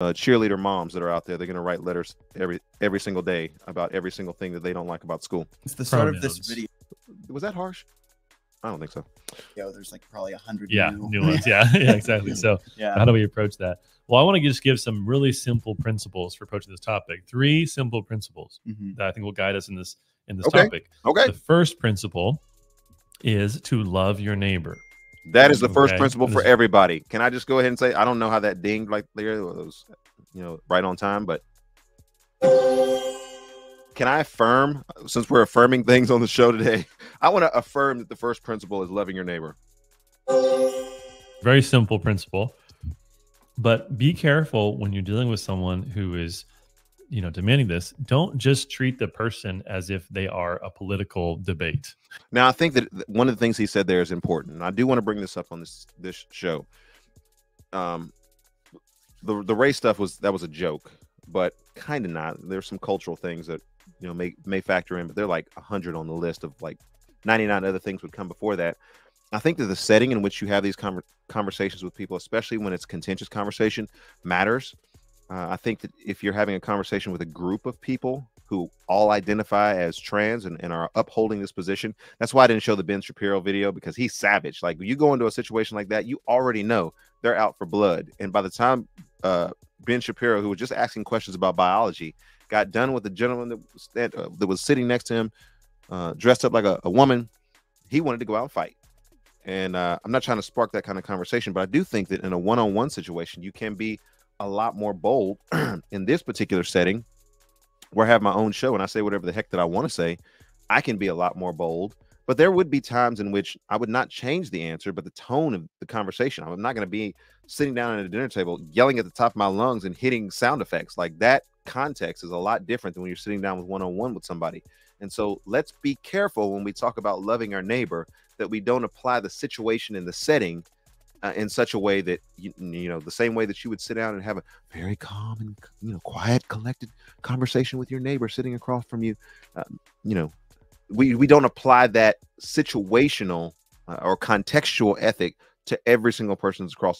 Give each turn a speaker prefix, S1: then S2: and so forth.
S1: uh, cheerleader moms that are out there. They're going to write letters every every single day about every single thing that they don't like about school.
S2: It's the start of this video.
S1: Was that harsh? I don't think so.
S2: Yeah, there's like probably a hundred.
S3: Yeah,
S2: new-
S3: new ones. Yeah, yeah, exactly. So
S2: yeah.
S3: how do we approach that? Well, I want to just give some really simple principles for approaching this topic. Three simple principles
S2: Mhm.
S3: that I think will guide us in this in this
S1: Okay.
S3: topic.
S1: Okay,
S3: The first principle is to love your neighbor.
S1: That is the first
S3: Okay.
S1: principle for everybody. Can I just go ahead and say I don't know how that dinged like there was, you know, right on time, but can I affirm since we're affirming things on the show today? I want to affirm that the first principle is loving your neighbor.
S3: Very simple principle. But be careful when you're dealing with someone who is, you know, demanding this. Don't just treat the person as if they are a political debate.
S1: Now, I think that one of the things he said there is important. And I do want to bring this up on this this show. Um, the the race stuff was that was a joke, but kind of not. There's some cultural things that you know may may factor in, but they're like hundred on the list of like 99 other things would come before that. I think that the setting in which you have these conver- conversations with people, especially when it's contentious conversation, matters. Uh, I think that if you're having a conversation with a group of people who all identify as trans and, and are upholding this position, that's why I didn't show the Ben Shapiro video because he's savage. Like you go into a situation like that, you already know they're out for blood. And by the time uh, Ben Shapiro, who was just asking questions about biology, got done with the gentleman that was, uh, that was sitting next to him, uh, dressed up like a, a woman, he wanted to go out and fight. And uh, I'm not trying to spark that kind of conversation, but I do think that in a one-on-one situation, you can be a lot more bold in this particular setting where I have my own show and I say whatever the heck that I want to say. I can be a lot more bold, but there would be times in which I would not change the answer, but the tone of the conversation. I'm not going to be sitting down at a dinner table yelling at the top of my lungs and hitting sound effects. Like that context is a lot different than when you're sitting down with one on one with somebody. And so let's be careful when we talk about loving our neighbor that we don't apply the situation and the setting uh, in such a way that you, you know the same way that you would sit down and have a very calm and you know quiet collected conversation with your neighbor sitting across from you uh, you know we we don't apply that situational uh, or contextual ethic to every single person that's across